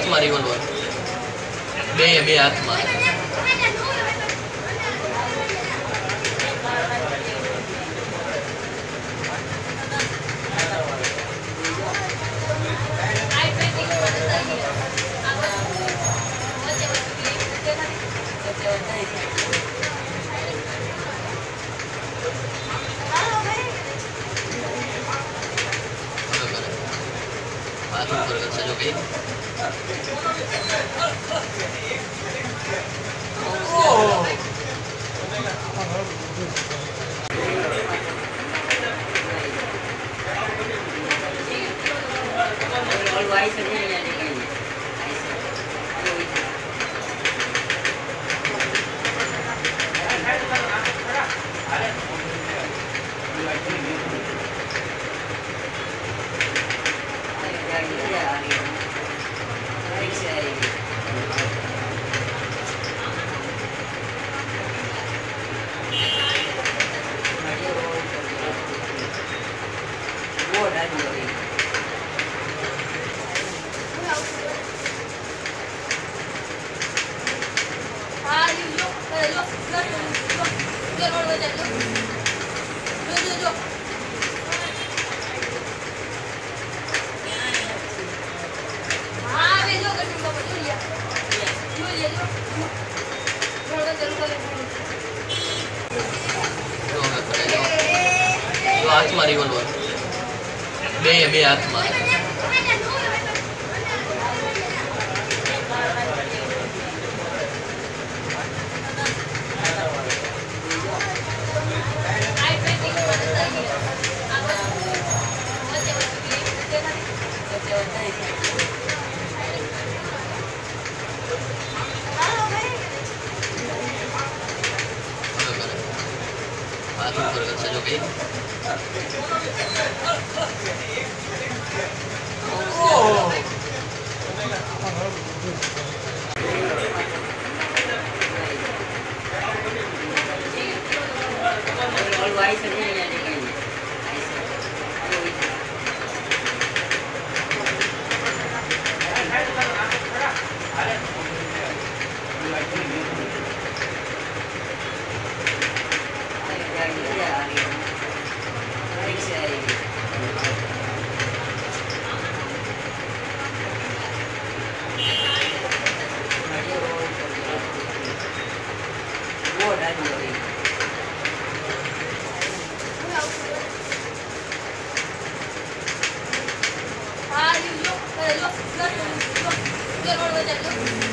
હાથમાં રિવોલ્વર બે બે હાથમાં Sir Joby. Oh. હાથમાં રિવોલ્વર બે બે હાથમાં あそろそろ学者上下おお করবে